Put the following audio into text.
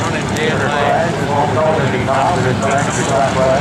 Running dead the flag.